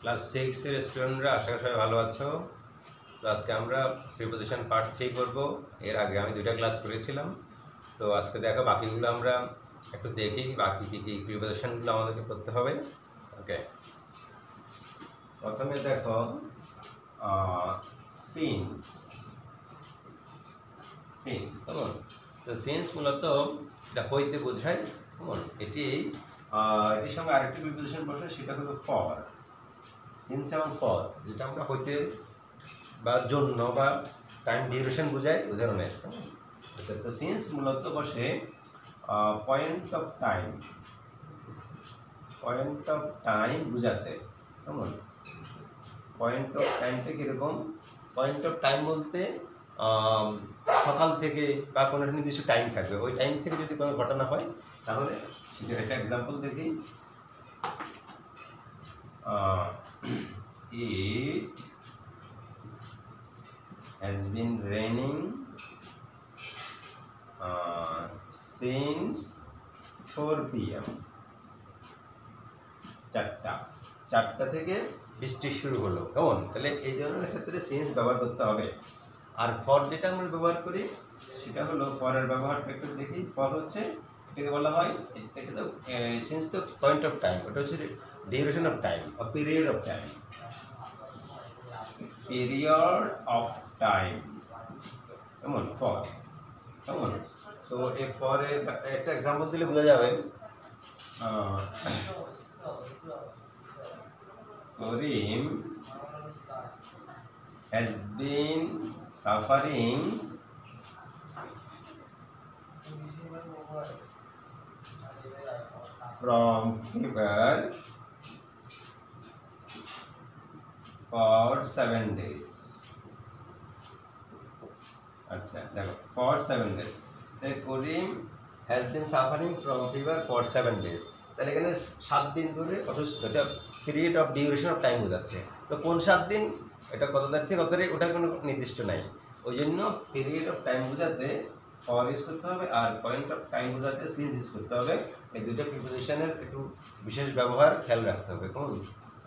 Class সিক্সের স্টুডেন্টরা আশা করি সবাই ভালো আছো। তো আজকে আমরা প্রিপোজিশন পার্ট থ্রি করব। এর আগে আমি দুইটা ক্লাস করেছিলাম। তো আজকে দেখো বাকিগুলো আমরা একটু দেখি, বাকি কী কী প্রিপোজিশনগুলো আমাদেরকে করতে হবে। ওকে প্রথমে দেখো সিনস সিনস কেমন? তো সিনস মূলত এটা হইতে বোঝায়, কেমন? এটি এটির সঙ্গে আরেকটি প্রিপোজিশন বসে, সেটা হলো ফর সিন্স এবং ফর যেটা আমরা হইতে বা জন্য বা টাইম ডিউরেশন বোঝায় ধরনের আচ্ছা তো সিন্স মূলত বসে point of time point of time বোঝাতে, কেমন? পয়েন্ট অফ টাইমটা কীরকম? পয়েন্ট অফ টাইম বলতে সকাল থেকে বা কোনো একটা নির্দিষ্ট টাইম থাকবে। ওই টাইম থেকে যদি কোনো ঘটনা হয়, তাহলে সেটা একটা এক্সাম্পল দেখি। ইট has been raining uh, since 4 p.m. চারটা। চারটা থেকে বৃষ্টি শুরু হলো। কেমন? তাহলে এই ধরনের ক্ষেত্রে সিন্স ব্যবহার করতে হবে। আর ফর যেটা আমরা ব্যবহার করি সেটা হলো ফরের ব্যবহারটা একটু দেখি। ফর হচ্ছে এটাকে বলা হয় এটাকে তো সিন্স তো পয়েন্ট অফ টাইম ওটা হচ্ছে ডিউরেশন অফ টাইম বা period of time period of time কেমন ফর কেমন তো এই ফরের একটা এক্সাম্পল দিলে বোঝা যাবে। করিম has been suffering from fever for seven days. আচ্ছা দেখো ফর সেভেন ডেজ তাই Karim has been suffering from fever for seven days তাহলে এখানে সাত দিন ধরে অসুস্থ, এটা period of duration of time বোঝাচ্ছে। তো কোন সাত দিন? এটা কত তারিখ থেকে, কত তারিখ? ওটার কোনো নির্দিষ্ট নাই। ওই জন্য পিরিয়ড অফ টাইম বোঝাতে ফর ইউজ করতে হবে আর পয়েন্ট অফ টাইম বোঝাতে সিজ ইউজ করতে হবে। এই দুইটা প্রিপোজিশনের একটু বিশেষ ব্যবহার খেয়াল রাখতে হবে কোন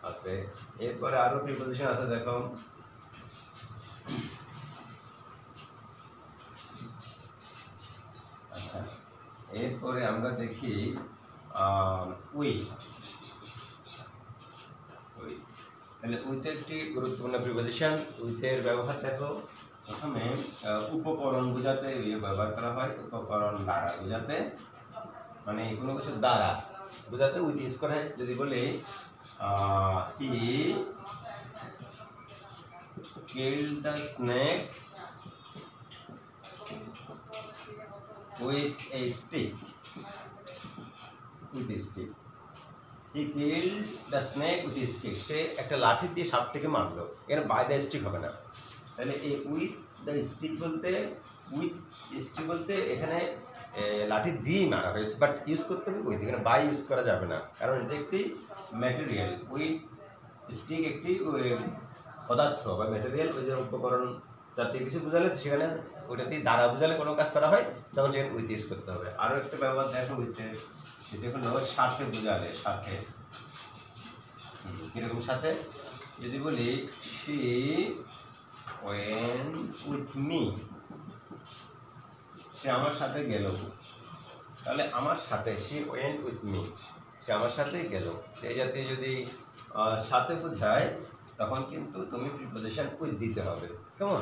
আছে এরপরে আরও প্রিপোজিশন আছে, দেখো। আচ্ছা এরপরে আমরা দেখি উই। তাহলে উইতে একটি গুরুত্বপূর্ণ প্রিপোজিশন উইথের ব্যবহার দেখো। প্রথমে উপকরণ বোঝাতে ইয়ে ব্যবহার করা হয়, উপকরণ দ্বারা বোঝাতে। মানে কোনো কিছু দ্বারা বোঝাতে উইথ ইউজ করে যদি বলি he kill the snake stick. With a stick. He killed the snake with a stick. সে একটা লাঠি দিয়ে সাপটাকে মারলো এখানে বাই দ্য স্টিক হবে না তাহলে এই উইথ দ্য স্টিক বলতে উইথ স্টিক বলতে এখানে লাঠি দিয়েই মারা হয়েছে বাট ইউজ করতে হবে উইথ এখানে বাই ইউজ করা যাবে না। কারণ এটা একটি ম্যাটেরিয়াল উইথ স্টিক একটি পদার্থ বা ম্যাটেরিয়াল ওই যে উপকরণ জাতীয় কিছু বোঝালে, সেখানে দিয়ে দ্বারা বোঝালে কোনো কাজ করা হয়, তখন সেখানে উইথ ইউজ করতে হবে। আরও একটা ব্যবহার দেখো উইথে সেটা হলো সাথে বোঝালে, সাথে। কীরকম সাথে? যদি বলি, সি ওয়েন উইথ মি সে আমার সাথে গেল। তাহলে আমার সাথে, সি ওয়েন্ট উইথ মি সে আমার সাথে গেল। এই জাতীয় যদি সাথে বোঝায়, তখন কিন্তু তুমি প্রিপোজিশন উইথ দিতে হবে। কেমন?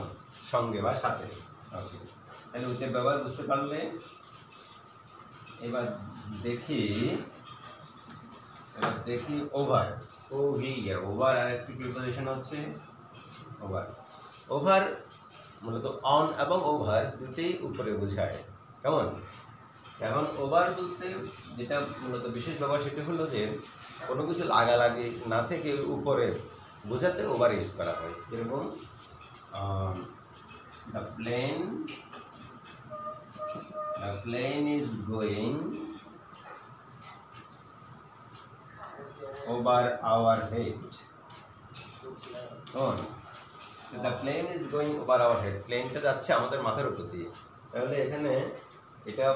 সঙ্গে বা সাথে। তাহলে উইথের ব্যবহার বুঝতে পারলে? এবার দেখি দেখি ওভার ও হিয়ার ওভার আর একটি প্রিপোজিশন হচ্ছে ওভার ওভার, মূলত অন এবং ওভার দুটোই উপরে বোঝায়। কেমন? এখন ওভার বলতে যেটা মূলত বিশেষ ব্যবহার, সেটা হলো যে কোনো কিছু লাগালাগি না থেকে উপরে বোঝাতে ওভার ইউজ করা হয়। যেরকম the plane the plane is going over our head the plane is going over our head প্লেনটা যাচ্ছে আমাদের মাথার উপর দিয়ে। তাহলে এখানে এটা,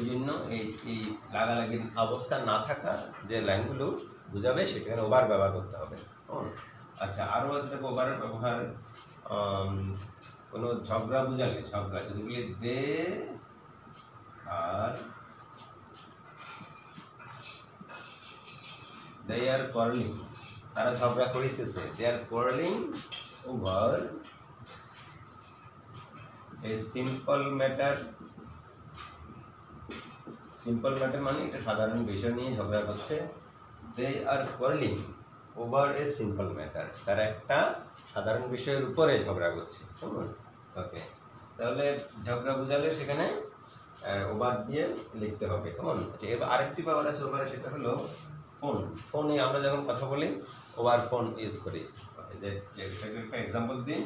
এই জন্য এই এই লাগালাগির অবস্থা না থাকা যে লাইনগুলো বুঝাবে, সেখানে ওভার ব্যবহার করতে হবে। আচ্ছা আরও আছে দেখো ওভারের ব্যবহার কোনো ঝগড়া বুঝালে, ঝগড়া যদি বলি দে আর দে আর কোয়ারলিং তারা ঝগড়া করিতেছে। They are quarrelling over a simple matter simple matter মানে এটা সাধারণ বিষয় নিয়ে ঝগড়া করছে। They are quarrelling over a simple matter তারা একটা সাধারণ বিষয়ের উপরে ঝগড়া করছে। ওকে তাহলে ঝগড়া বুঝালে সেখানে ওভার দিয়ে লিখতে হবে। কেমন? আচ্ছা এবার আরেকটি পাওয়ার আছে ওভারে সেটা হলো ফোন ফোনে আমরা যখন কথা বলি ওভার ফোন ইউজ করি। এটাকে একটা এক্সাম্পল দিই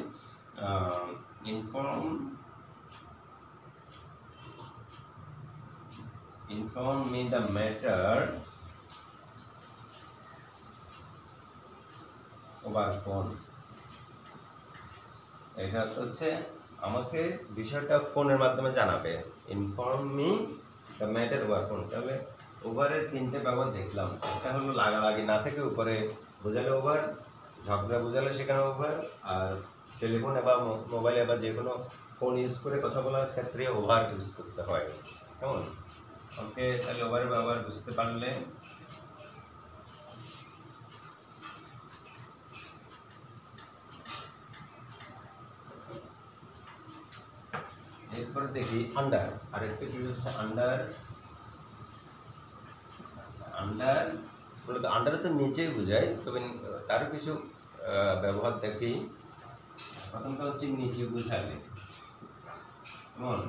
inform inform me the matter এটা হচ্ছে আমাকে বিষয়টা ফোনের মাধ্যমে জানাবে। Inform me the matter over phone তাহলে ওভারের তিনটে ব্যবহার দেখলাম। একটা হলো লাগালাগি না থেকে উপরে। বোঝালে ওভার ঝগড়া বোঝালে সেখানে ওভার আর টেলিফোনে বা মোবাইলে বা যে কোনো ফোন ইউজ করে কথা বলার ক্ষেত্রে ওভার ইউজ করতে হয়। কেমন? ওকে তাহলে ওভারের ব্যবহার বুঝতে পারলে। এরপরে দেখি আন্ডার আর একটু কি হচ্ছে আন্ডার আন্ডার মূলত আন্ডার তো নিচেই বোঝায় তবে তারও কিছু ব্যবহার দেখি প্রথমটা হচ্ছে নিচে বোঝালে কেমন?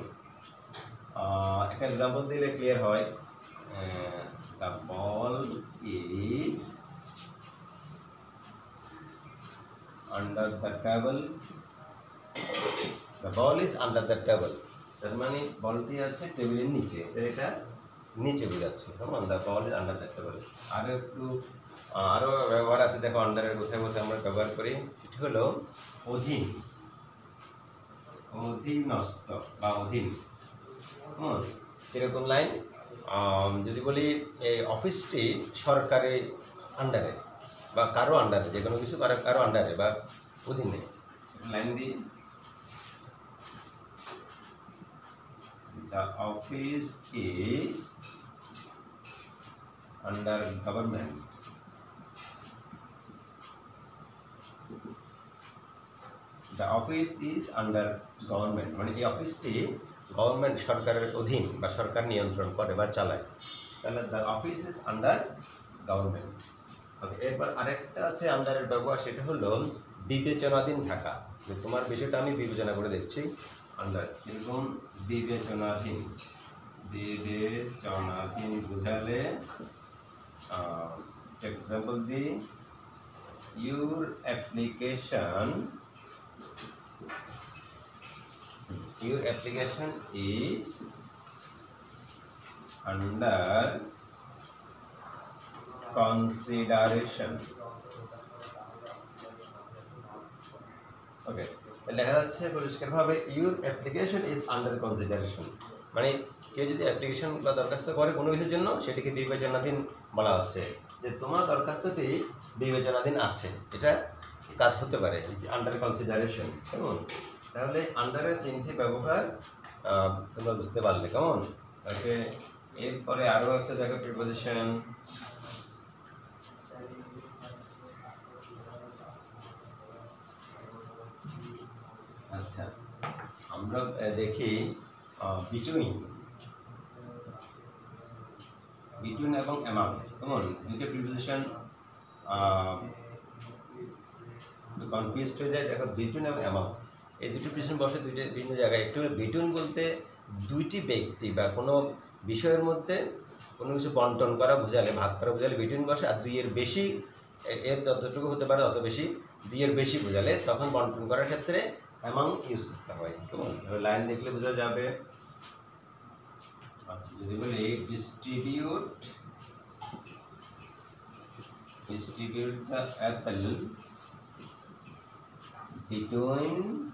একটা এক্সাম্পল দিলে ক্লিয়ার হয়। The ball is under the table the ball is under the table তার মানে বলটি আছে টেবিলের নিচে। এটা নিচে বোঝাচ্ছে দ্য বল ইজ আন্ডার দেখতে টেবল আরও একটু আরও ব্যবহার আছে, দেখো আন্ডারের কোথায় কোথায় আমরা ব্যবহার করি। সেটি হলো অধীন। অধীনস্থ বা অধীন। হুম, এরকম লাইন যদি বলি, এই অফিসটি সরকারের আন্ডারে বা কারও আন্ডারে যে কোনো কিছু কারও কারও আন্ডারে বা অধীনে। লাইন দিই the office is under government. The office is under government. মানে এই অফিসটি গভর্নমেন্ট সরকারের অধীন বা সরকার নিয়ন্ত্রণ করে বা চালায়। তাহলে the office is under government এরপর আরেকটা আছে আন্ডারের ব্যবহার, সেটা হলো বিবেচনাধীন থাকা। তোমার বিষয়টা আমি বিবেচনা করে দেখছি। আন্ডার এরকম বিবেচনাধীন বিবেচনাধীন বুঝালে example the your application your application is under consideration. Okay লেখা যাচ্ছে পরিষ্কারভাবে your application is under consideration মানে কেউ যদি অ্যাপ্লিকেশন বা দরখাস্ত করে কোনো কিছুর জন্য, সেটিকে বিবেচনাধীন বলা হচ্ছে। যে তোমার দরখাস্তটি বিবেচনাধীন আছে, এটা কাজ হতে পারে। ইজ আন্ডার কনসিডারেশন কেমন? তাহলে আন্ডারের তিনটি ব্যবহার তোমরা বুঝতে পারলে, কেমন? ওকে, এরপরে আরও আছে দেখো প্রিপোজিশন আচ্ছা আমরা দেখি বিটুইন বিটুইন এবং অ্যামাউন্ট কেমন? দুটো প্রিপোজিশন কনফিউজ হয়ে যায়। দেখো বিটুইন এবং অ্যামাউন্ট এই দুটি প্রিপোজিশন বসে দুইটা বিভিন্ন জায়গায়। একটু বিটুইন বলতে দুইটি ব্যক্তি বা কোনো বিষয়ের মধ্যে কোনো কিছু বন্টন করা, বোঝালে, ভাগ করা, বোঝালে বিটুইন বসে আর দুইয়ের বেশি এর যতটুকু হতে পারে তত বেশি, দুইয়ের বেশি বোঝালে, তখন বন্টন করার ক্ষেত্রে অ্যামাউন্ট ইউজ করতে হয় কেমন লাইন দেখলে বোঝা যাবে আচ্ছা যদি বলি distribute distribute the apple between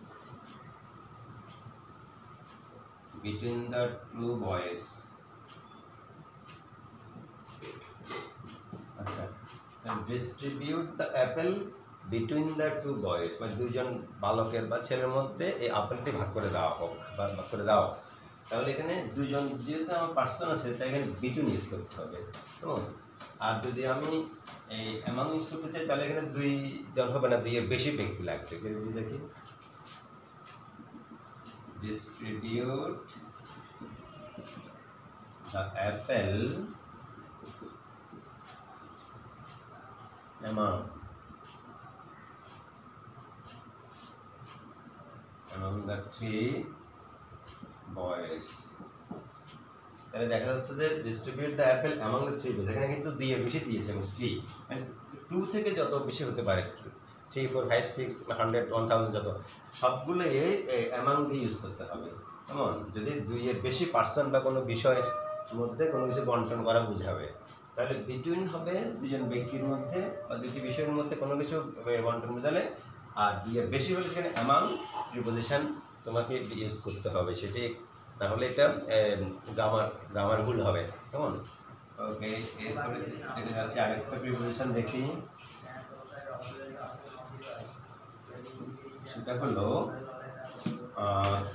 between the two boys আচ্ছা distribute the apple between the two boys মানে দুইজন বালকের বা ছেলের মধ্যে এই আপেলটি ভাগ করে দেওয়া হোক বা ভাগ করে দাও তাহলে এখানে দুজন যেহেতু আমার পার্সন আছে, তাই এখানে বিটুইন ইউজ করতে হবে। কেমন? আর যদি আমি এই অ্যামাউন্ট ইউজ করতে চাই, তাহলে এখানে দুই জন হবে না, দুইয়ের বেশি ব্যক্তি লাগবে। কেউ দেখি? Distribute the apple among the three boys. তাহলে দেখা যাচ্ছে যে distribute the apple among the three boys এখানে কিন্তু দুইয়ের বেশি দিয়েছে এবং থ্রি টু থেকে যত বেশি হতে পারে three four five six hundred one thousand যত, সবগুলো এই অ্যামাউন্ট দিয়ে ইউজ করতে হবে। কেমন? যদি দুইয়ের বেশি পার্সন বা কোনো বিষয়ের মধ্যে কোনো কিছু বন্টন করা বোঝাবে তাহলে বিটুইন হবে দুজন ব্যক্তির মধ্যে বা দুটি বিষয়ের মধ্যে কোনো কিছু বন্টন বোঝালে আর দুইয়ের বেশি হলে সেখানে অ্যামাউন্ট প্রিপোজিশন তোমাকে ইউজ করতে হবে, সেটি তাহলে এটা গ্রামার গ্রামার ভুল হবে, কেমন? ওকে এরপরে যাচ্ছে আরেকটা প্রিপোজিশন দেখি। সেটা হলো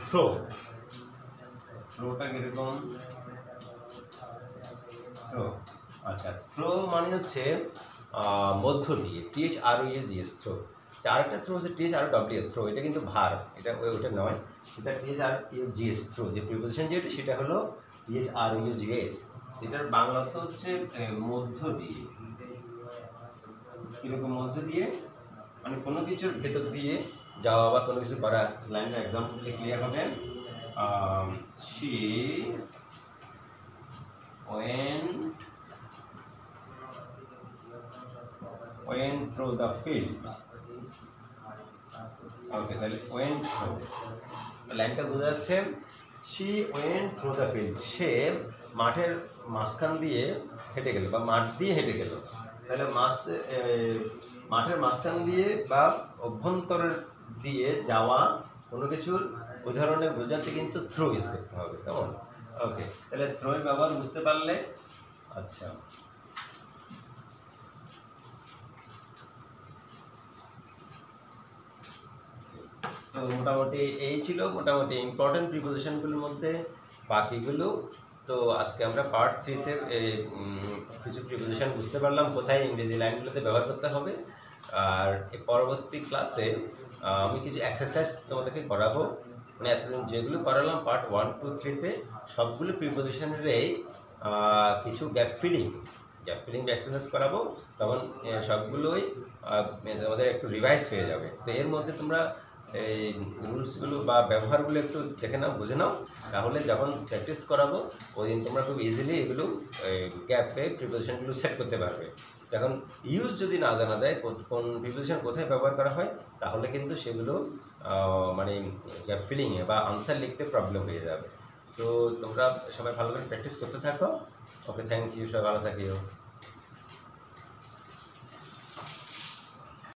থ্রো থ্রোটা কীরকম? থ্রো আচ্ছা থ্রো মানে হচ্ছে মধ্য দিয়ে T H R G H through আরেকটা থ্রো হচ্ছে টিএচ আর ডব্লিউ থ্রো এটা কিন্তু ভার, এটা ওই- ওটা নয়, এটা T H R U G H through যে প্রিপোজিশন যেটা, সেটা হলো টিএচ আর ইউ জিএস এটার বাংলা তো হচ্ছে মধ্য দিয়ে, কীরকম মধ্য দিয়ে মানে কোনো কিছুর ভেতর দিয়ে যাওয়া বা কোনো কিছু করা লাইনের এক্সাম্পল ক্লিয়ার হবে she went went through the field okay তাহলে ওয়েন থ্রু লাইনটা বোঝা যাচ্ছে she went through the field সে মাঠের মাঝখান দিয়ে হেঁটে গেল বা মাঠ দিয়ে হেঁটে গেল। তাহলে মাছ মাঠের মাঝখান দিয়ে বা অভ্যন্তরের দিয়ে যাওয়া কোনো কিছুর উদাহরণের বোঝাতে কিন্তু থ্রো ইউজ করতে হবে, কেমন? ওকে তাহলে থ্রোয়ের ব্যবহার বুঝতে পারলে আচ্ছা। মোটামুটি এই ছিল, মোটামুটি ইম্পর্টেন্ট প্রিপোজিশনগুলোর মধ্যে বাকিগুলো। তো আজকে আমরা পার্ট থ্রিতে কিছু প্রিপোজিশন বুঝতে পারলাম, কোথায় ইংরেজি লাইনগুলোতে ব্যবহার করতে হবে। আর পরবর্তী ক্লাসে আমি কিছু এক্সারসাইজ তোমাদেরকে করাবো। মানে এতদিন যেগুলো করালাম পার্ট ওয়ান টু থ্রিতে সবগুলো প্রিপোজিশনেরই কিছু gap filling gap filling exercise করাবো। তখন সবগুলোই তোমাদের একটু রিভাইজ হয়ে যাবে। তো এর মধ্যে তোমরা এই রুলসগুলো বা ব্যবহারগুলো একটু দেখে নাও, বুঝে নাও। তাহলে যখন প্র্যাকটিস করাবো ওই দিন তোমরা খুব ইজিলি এগুলো গ্যাপে প্রিপোজিশনগুলো সেট করতে পারবে। তখন ইউজ যদি না জানা যায় কোন- প্রিপোজিশন কোথায় ব্যবহার করা হয়, তাহলে কিন্তু সেগুলো মানে গ্যাপ ফিলিংয়ে বা আনসার লিখতে প্রবলেম হয়ে যাবে। তো তোমরা সবাই ভালো করে প্র্যাকটিস করতে থাকো। ওকে থ্যাংক ইউ সবাই ভালো থাকিও।